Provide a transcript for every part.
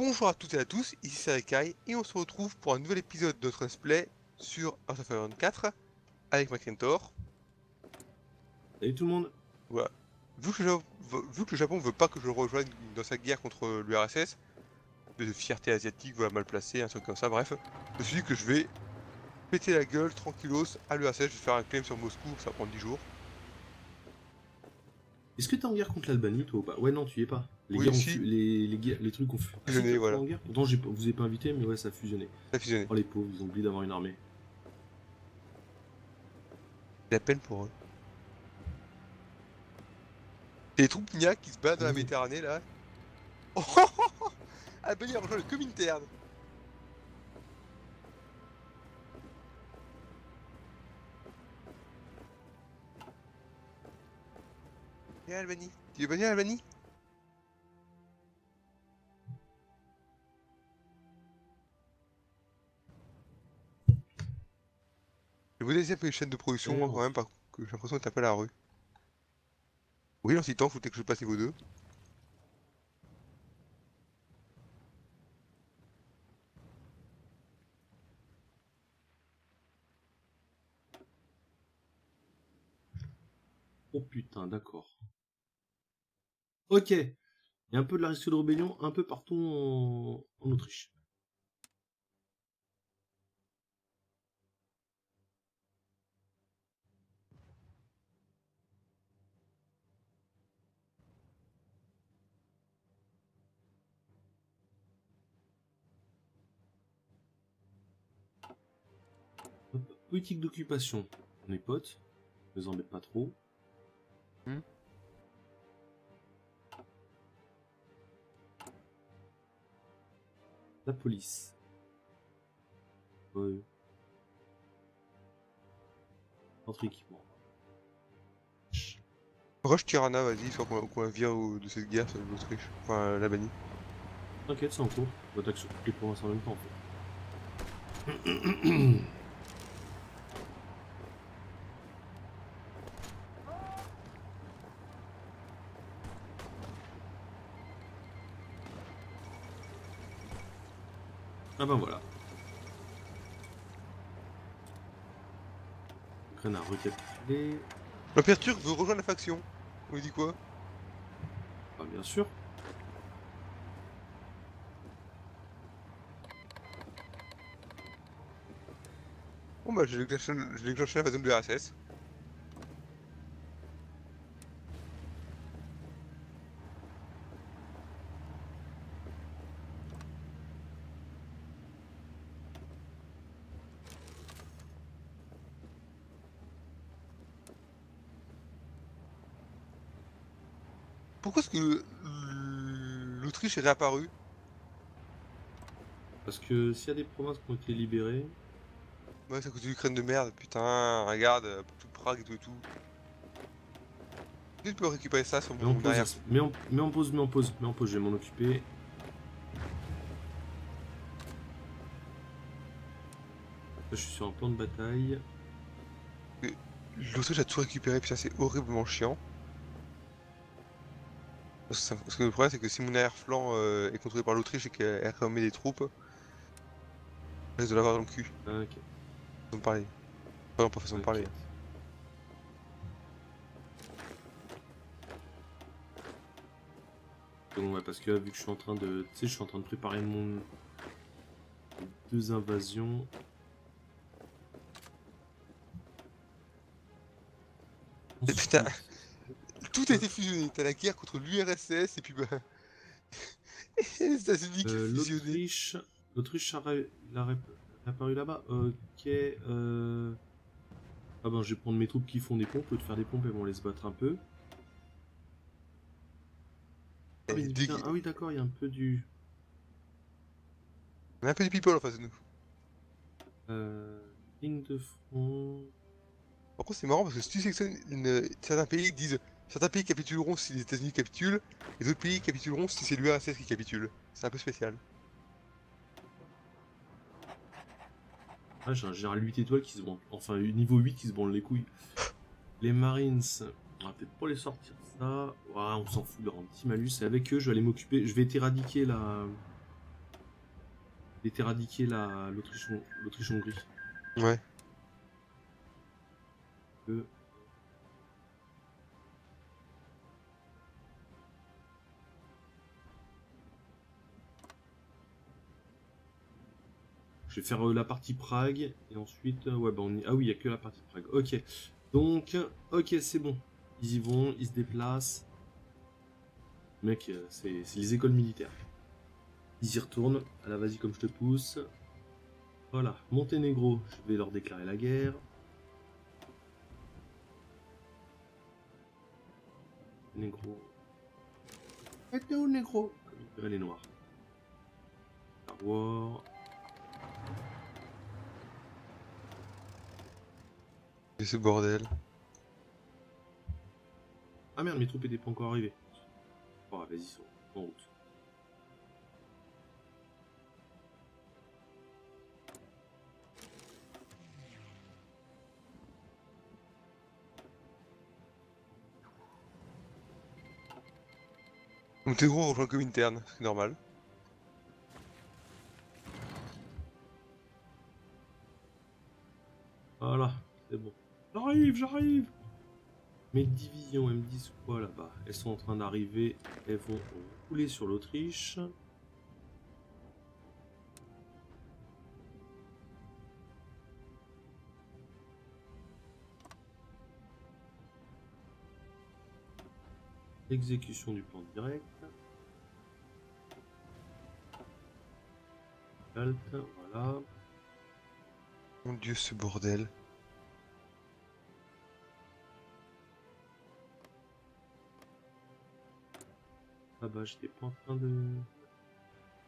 Bonjour à toutes et à tous, ici c'est Rekai et on se retrouve pour un nouvel épisode de notre let's play sur Earth of Iron 4 avec Makentor. Salut tout le monde Vu que, le Japon, vu que le Japon veut pas que je le rejoigne dans sa guerre contre l'URSS, de fierté asiatique, voilà, mal placé, un truc comme ça, bref, je me suis dit que je vais péter la gueule tranquillos à l'URSS, je vais faire un claim sur Moscou, ça prend 10 jours. Est-ce que t'es en guerre contre l'Albanie toi ou pas? Ouais non tu y es pas. Les, Oui, guerres si. les, les, guerres- les trucs ont fu- Ah, si, Fusionné, t'es voilà. Pourtant pas- vous avez pas invité mais ouais ça a fusionné. Ça a fusionné. Oh les pauvres, ils ont oublié d'avoir une armée. La peine pour eux. C'est les troupes Nia qui se battent dans la. Méditerranée là. Oh Albanie a rejoint le Comintern Viens Albanie Tu veux venir Albanie? Vous un peu les chaînes de production moi, quand même parce que j'ai l'impression de taper à la rue. Oui, en temps, faut que je passe niveau 2. Oh putain d'accord. Ok. Il y a un peu de la risque de rébellion un peu partout en, en Autriche. Politique d'occupation. On est potes. Ne les embête pas trop. Hmm. La police. Ouais. Entre équipement. Rush Tirana, vas-y, faut qu'on qu'on vire de cette guerre sur l'Autriche. Enfin, euh, l'Albanie. T'inquiète, c'est en cours. On attaque sur toutes les provinces en même temps en fait. ben voilà. Recapitulé. L'Empire turc veut rejoindre la faction. On lui dit quoi? Ah, bien sûr. Bon bah, j'ai déclenché j'ai déclenché la zone de RSS. Pourquoi est-ce que l'Autriche est réapparue Parce que s'il y a des provinces qui ont été libérées, Ouais, c'est à cause de l'Ukraine de merde, putain, regarde, euh, tout Prague et tout et tout. Tu peux récupérer ça sur mon en, mets en pause, mets en pause, mets en pause, je vais m'en occuper. Je suis sur un plan de bataille. L'Autriche a tout récupéré, putain, c'est horriblement chiant. Parce que, le problème, c'est que si mon arrière-flanc euh, est contrôlé par l'Autriche et qu'elle remet des troupes, je risque de l'avoir dans le cul. Ah, ok. Façon de parler. Pardon, pas façon de parler. Bon, ouais, parce que là, vu que je suis en train de, tu sais, je suis en train de préparer mon deux invasions. Putain. Tout a été fusionné. T'as la guerre contre l'URSS et puis bah. et les États-Unis qui Euh, ont fusionné. L'Autriche, l'Autriche a, ré- il a ré- apparu là-bas. Ok. Euh... Ah ben, je vais prendre mes troupes qui font des pompes. De faire des pompes, elles vont aller se battre un peu. Ah, Et dég- ah oui, d'accord, il y a un peu du. On a un peu de people en face de nous. Euh... Ligne de front. Par contre, c'est marrant parce que si tu sélectionnes une... certains pays, ils disent certains pays capituleront si les États-Unis capitulent, et d'autres pays capituleront si c'est l'URSS qui capitule. C'est un peu spécial. Ah, j'ai un général 8 étoiles qui se branle. Enfin, niveau 8 qui se branle les couilles. Les Marines. On va peut-être pas les sortir ça. Ouah, on s'en fout, leur petit malus. Et avec eux, je vais aller m'occuper. Je vais éradiquer la. éradiquer la l'Autriche l'Autriche Hongrie. Ouais. Que... Je vais faire euh, la partie Prague et ensuite euh, ouais bah on y... ah oui il y a que la partie Prague. Ok donc ok c'est bon ils y vont ils se déplacent. Mec euh, c'est c'est les écoles militaires. Ils y retournent. Ah vas-y comme je te pousse. Voilà, Monténégro, je vais leur déclarer la guerre. Négro. Et où négro? Comme les noirs. Star. Et ce bordel. Ah merde, mes troupes étaient pas encore arrivées. Oh, vas-y, sont en route. Monténégro rejoint comme interne, c'est normal. Voilà, c'est bon. J'arrive, j'arrive Mes divisions, elles me disent quoi là-bas? Elles sont en train d'arriver, elles vont rouler sur l'Autriche. Exécution du plan direct. Alt, voilà. Mon dieu, ce bordel. Ah bah j'étais pas en train de...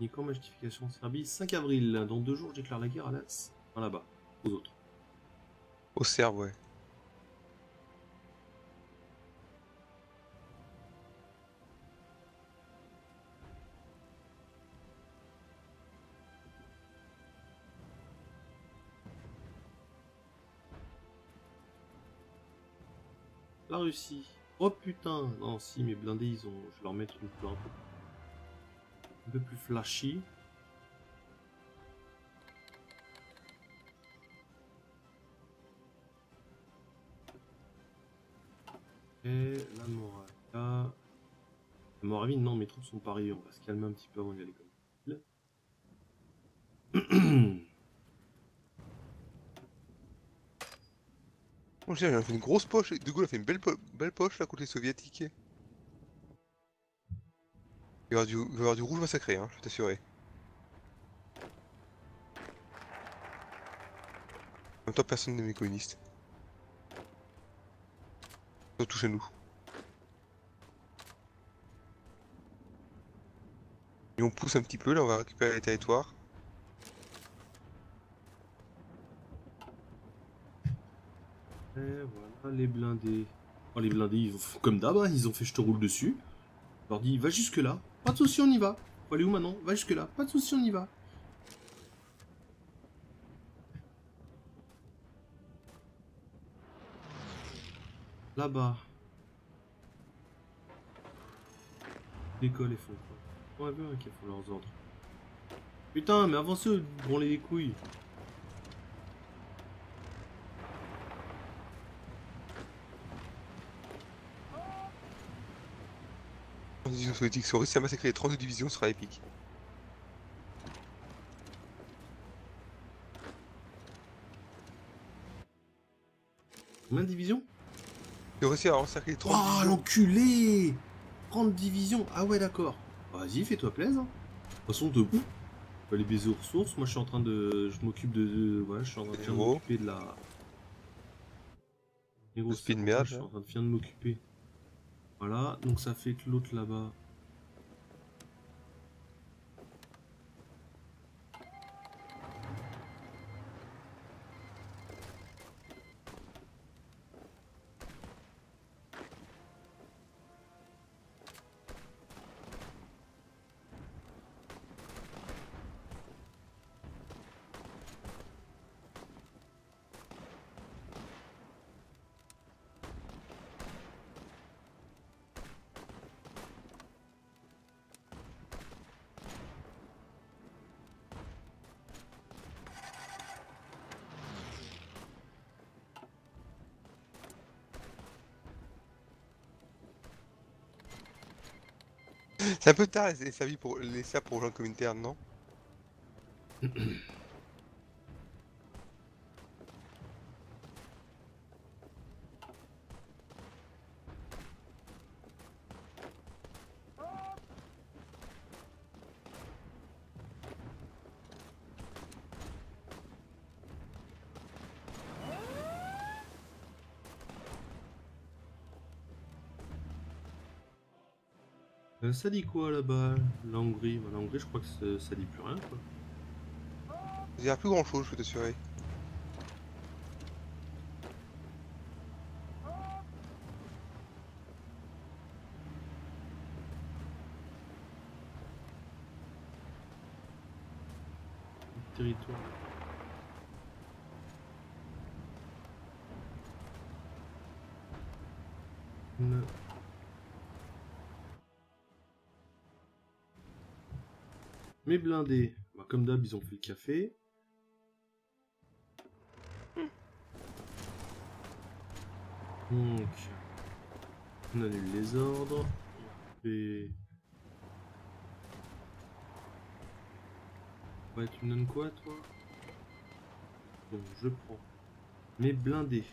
Ni quand ma justification Serbie 5 avril, dans deux jours je déclare la guerre à l'As. Enfin là-bas, aux autres. Au Serbe, ouais. La Russie. Oh putain Non, si, mes blindés, ils ont... Je vais leur mettre une couleur un peu... un peu plus flashy. Et la Moravia... La Moravie, non, mes troupes sont pas arrivées. On va se calmer un petit peu avant d'y aller comme il. Je a fait une grosse poche. De Gaulle a fait une belle, belle poche là contre les soviétiques. Il va y avoir du, du rouge massacré, hein, je t'assurer. En même temps, personne n'est communistes. Surtout chez nous. Et on pousse un petit peu, là on va récupérer les territoires. Voilà les blindés. Oh les blindés, ils font comme d'hab, hein, ils ont fait je te roule dessus. Je leur dis va jusque là, pas de souci on y va. Faut aller où maintenant? Va jusque là, pas de souci on y va. Là-bas. L'école est font quoi Ouais bien qu'ils font leurs ordres. Putain mais avancez, branlez les couilles. Les divisions soviétiques sont réussi à massacrer les 32 divisions, sera épique. Combien de divisions? Ils ont réussi à encercler les 32 Oh l'enculé 30 divisions Ah ouais d'accord. Vas-y fais-toi plaisir. De toute façon debout. On va les baiser aux ressources. Moi je suis en train de. Je m'occupe de. de- Ouais je suis en train de m'occuper de la. Héros, c'est merde, Je suis en train de bien de m'occuper. Voilà, donc ça fait que l'autre là-bas. C'est un peu tard les, les, avis pour, les ça pour rejoindre Comintern, non? Euh, ça dit quoi là-bas? La Hongrie bah, La Hongrie, je crois que ça, dit plus rien quoi. Il n'y a plus grand chose, je peux t'assurer. Territoire. Ne- Mes blindés, bah, comme d'hab, ils ont fait le café. Donc, on annule les ordres. Et... Ouais, tu me donnes quoi, toi? Bon, je prends. Mes blindés.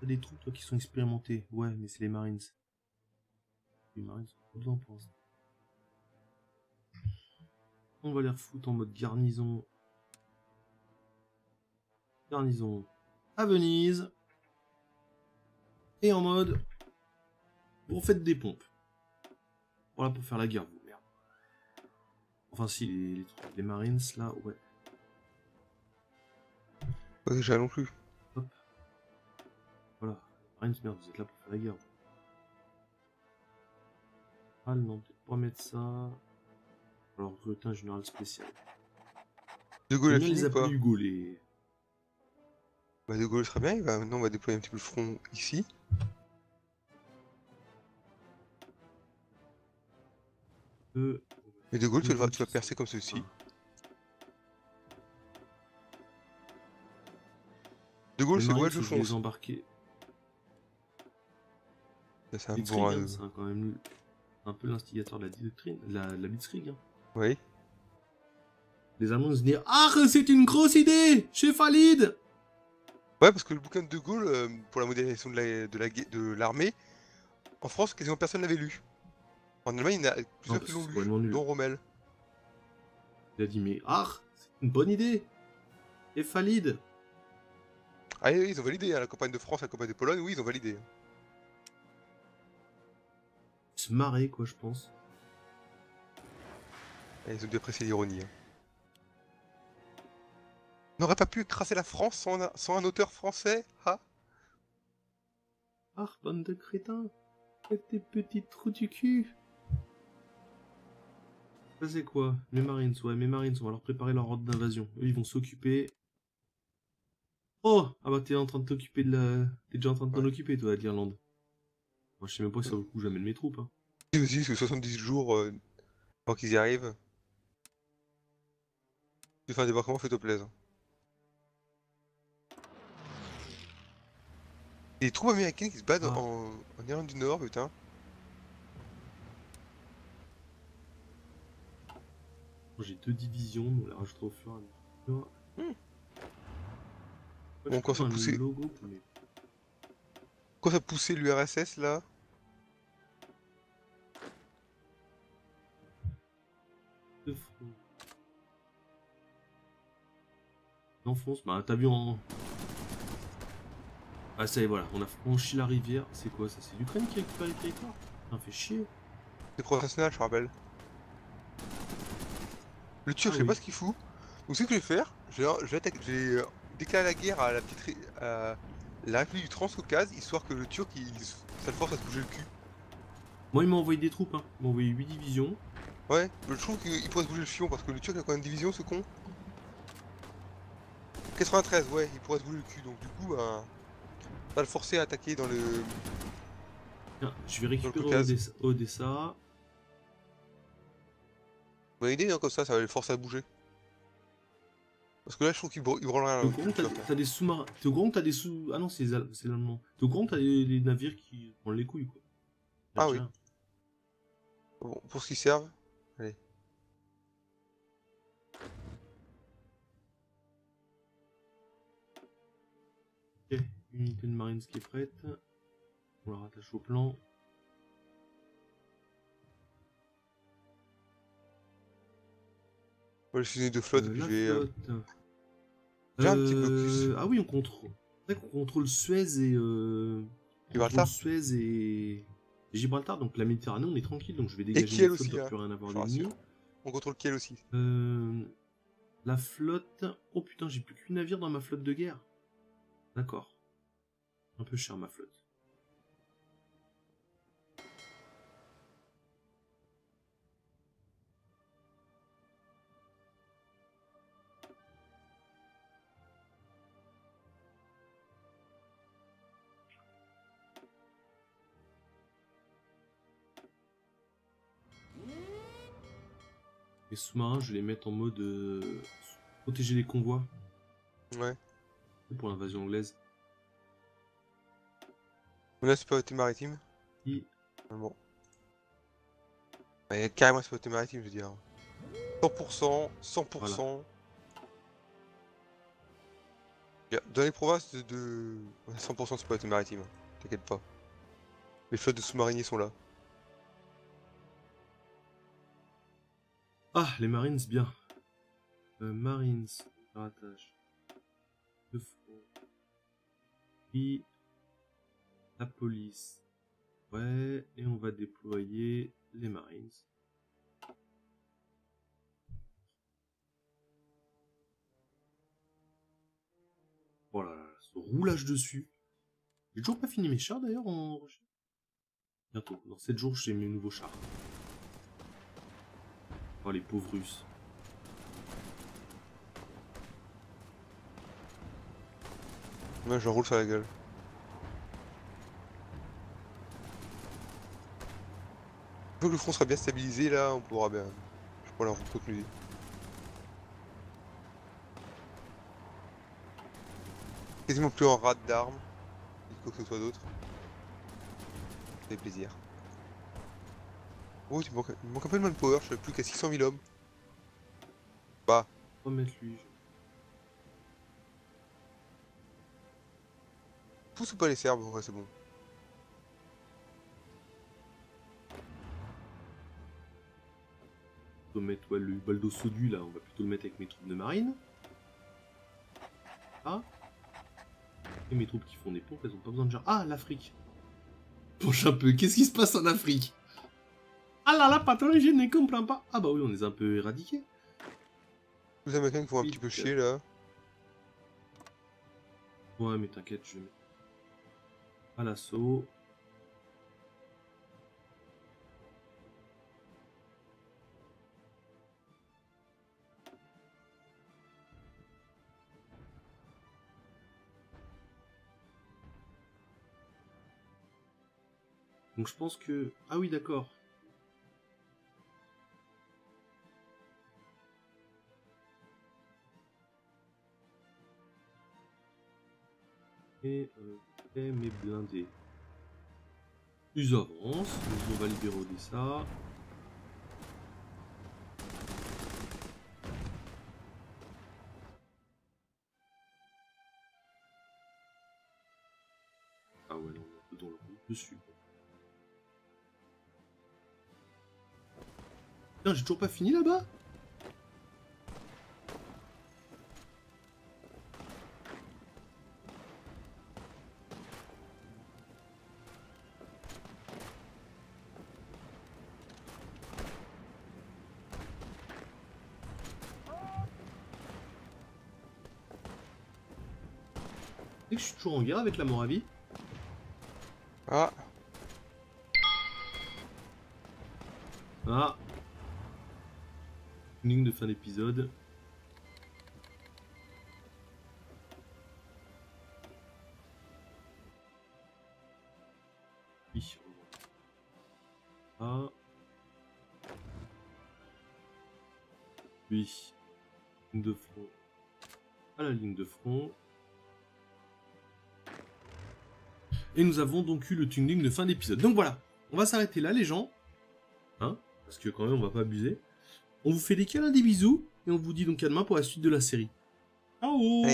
T'as des troupes, toi, qui sont expérimentés. Ouais, mais c'est les Marines. Les Marines pour l'instant. On va les refoutre en mode garnison. Garnison à Venise. Et en mode... Vous faites des pompes. Voilà pour faire la guerre, vous, merde. Enfin si, les, les, les Marines, là, ouais. Pas non plus. Marines, merde, vous êtes là pour faire la guerre. Ah non, peut-être pas mettre ça. Alors, recruter un général spécial. De Gaulle a fini ou pas Hugo, les... Bah De Gaulle serait bien, il va- maintenant on va déployer un petit peu le front ici. Eux, Mais De Gaulle tu vas, tu vas percer comme ceci. Ah. De Gaulle c'est Marines, C'est un hein, c'est un- quand même un peu l'instigateur de la doctrine, la, la Blitzkrieg. Hein. Oui. Les Allemands se disent Ah, c'est une grosse idée, chef Khalid Ouais parce que le bouquin de De Gaulle euh, pour la modélisation de la- de la gue- de l'armée, en France quasiment personne l'avait lu. En Allemagne il y en a plusieurs qui l'ont c'est lu, dont Rommel. Il a dit Mais ah, c'est une bonne idée Chef Khalid Ah oui, ils ont validé hein, la campagne de France, la campagne de Pologne, oui ils ont validé. Se marrer, quoi, je pense. Ils ont dû apprécier l'ironie. hein. On n'aurait pas pu écraser la France sans un, sans un auteur français Ah Ah, bande de crétins Faites des petits trous du cul Ça c'est quoi? Mes Marines, ouais, mes Marines, on va leur préparer leur ordre d'invasion. Eux, ils vont s'occuper... Oh Ah bah t'es en train de t'occuper de la... T'es déjà en train de t'en Ouais. occuper, toi, d'Irlande. Moi, je sais même pas si ça vaut le coup, j'amène mes troupes, hein. Oui, aussi, parce que 70 jours euh, avant qu'ils y arrivent. Tu fais un débarquement, fais-toi plaisir. Et les troupes américaines qui se battent Ah. en, en Irlande du Nord, putain. J'ai deux divisions, on les rajoutera au fur et à mesure. Bon, quand ça poussait- logo pour les- Quand ça poussait l'URSS là Bah t'as vu en... Ah ça y est, voilà, on a franchi la rivière. C'est quoi ça C'est l'Ukraine qui récupère les territoires? Ça fait chier. C'est nationale, je te rappelle. Le Turc, Ah je sais oui. pas ce qu'il fout. Donc, ce que je vais faire, attaqué- j'ai, euh, déclaré la guerre à la petite à la République du Transcaucase, histoire que le Turc, il, ça le force à se bouger le cul. Moi, il m'a envoyé des troupes, hein. Il m'a envoyé 8 divisions. Ouais, je trouve qu'il pourrait se bouger le fion parce que le Turc a combien de divisions ce con 93, ouais, il pourrait se bouler le cul, donc du coup, bah, va le forcer à attaquer dans le... Tiens, je vais récupérer. Odessa. Odessa. Bonne idée, hein, comme ça, ça va le forcer à bouger. Parce que là, je trouve qu'il br- il branle rien. T'es au courant t'as- des sous-marins. T'es au courant que t'as des sous. Ah non, c'est l'allemand. T'es au courant t'as des, des navires qui prennent les couilles, quoi. Ah oui. Bon, pour ce qu'ils servent. Une unité de Marines qui est prête. On la rattache au plan. Va fusionner deux flottes, Euh, et puis je vais... euh, flotte. J'ai un petit Euh. Ah oui, on contrôle. C'est vrai qu'on contrôle Suez et. Euh... Gibraltar. Suez et... et Gibraltar. Donc la Méditerranée, on est tranquille. Donc je vais dégager Kiel flotte, aussi, doit hein, plus rien avoir je. On contrôle Kiel aussi. Euh, la flotte. Oh putain, j'ai plus qu'une navire dans ma flotte de guerre. D'accord. Un peu cher ma flotte. Les sous-marins, je vais les mettre en mode euh, protéger les convois Ouais. pour l'invasion anglaise. Menace de supériorité maritime. Et Bon. Ouais, carrément supériorité maritime, je veux dire. 100%, 100%. Yeah, Dans les provinces de, de... ouais, 100% de supériorité maritime. T'inquiète pas. Les flottes de sous-mariniers sont là. Ah, les Marines, bien. Euh, Marines, rattache. Le front. Puis la police. Ouais, et on va déployer les Marines. Oh là là, ce roulage dessus. J'ai toujours pas fini mes chars d'ailleurs en. Bientôt, dans 7 jours, j'ai mes nouveaux chars. Oh les pauvres Russes. Moi, je roule sur la gueule. Que le front sera bien stabilisé, là, on pourra bien. Je pourrai leur continuer. Quasiment plus en rate d'armes, quoi que ce soit d'autre. Ça fait plaisir. Oh, il manque, il manque un peu de manpower, je suis plus qu'à 600 000 hommes. Bah, Remettre lui. pousse ou pas les Serbes, ouais, c'est bon. Mettre ouais, le baldo sodu là, on va plutôt le mettre avec mes troupes de marine. Ah. Et mes troupes qui font des pompes, elles ont pas besoin de genre. Ah, l'Afrique. Penche un peu, qu'est-ce qui se passe en Afrique? Ah là là, patron, je ne comprends pas. Ah bah oui, on les a un peu éradiqués. Les Américains qui font un petit peu euh, chier, là? Ouais, mais t'inquiète, je vais à l'assaut. Donc je pense que... Ah oui, d'accord. Et euh, mes blindés. Ils avancent, on va libérer Odessa. Ah ouais, non, dans le dessus. Putain, j'ai toujours pas fini là-bas. Et que je suis toujours en guerre avec la Moravie. Ah, Ah Ligne de fin d'épisode. Ah. Puis, ligne de front à la ligne de front. Et nous avons donc eu le tuning de fin d'épisode. Donc voilà, on va s'arrêter là les gens. Hein? Parce que quand même on va pas abuser. On vous fait des câlins, des bisous. Et on vous dit donc à demain pour la suite de la série. Ciao.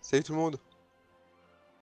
Salut tout le monde